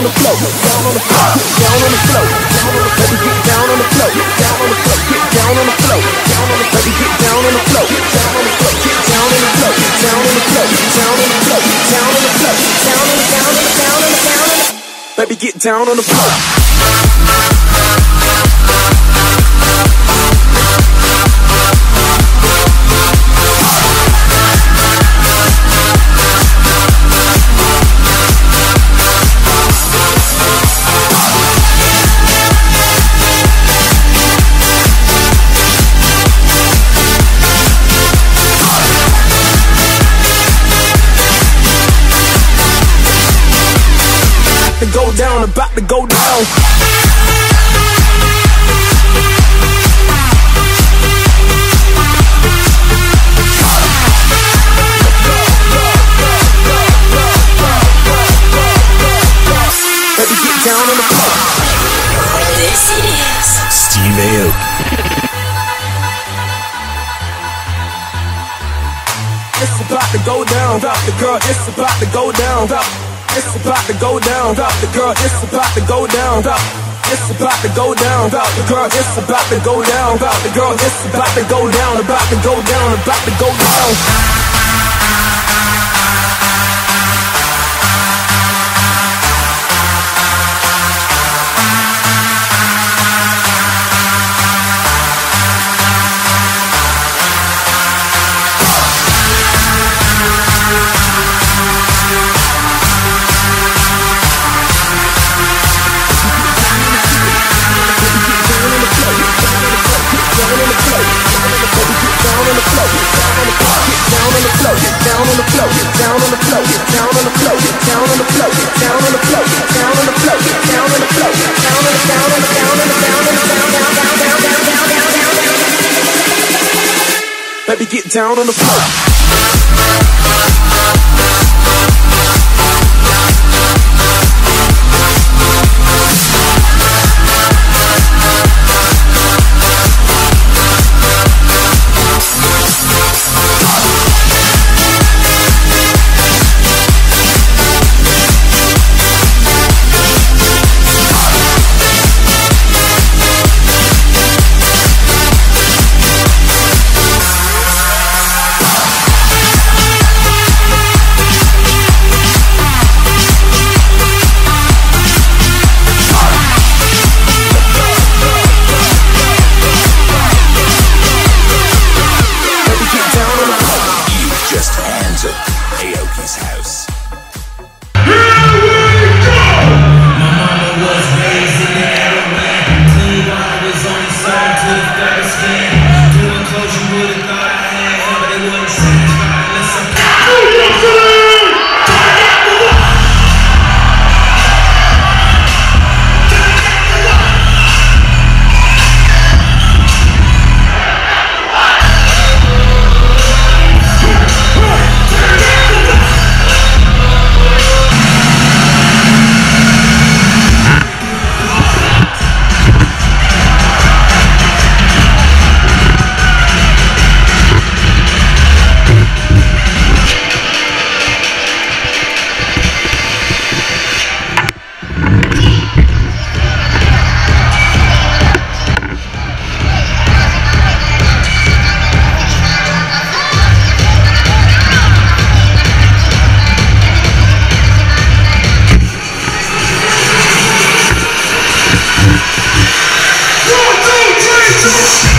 on the floor, down on the floor, down on the floor, down on the baby get down on the floor, down on the floor, get down on the floor, down on the baby get down on the floor, down on the floor, get down on the floor, down on the floor, down on the floor, down on the floor, down on the down on the down on the down on the baby get down on the floor. It's about to go down, about the girl. It's about to go down, about. It's about to go down, about the girl. It's about to go down, about. It's about to go down, about the girl. It's about to go down, about the girl. It's about to go down, about to go down, about to go down. Baby, get down on the floor. Let's!